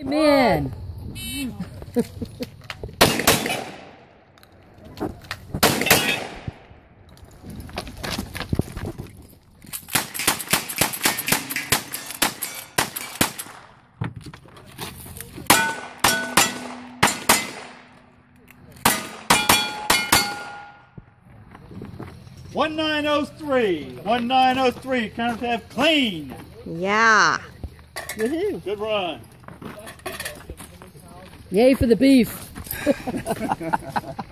Amen. One nine oh three. One nine oh three. Counter tap clean. Yeah. Woohoo. Good run. Yay for the beef.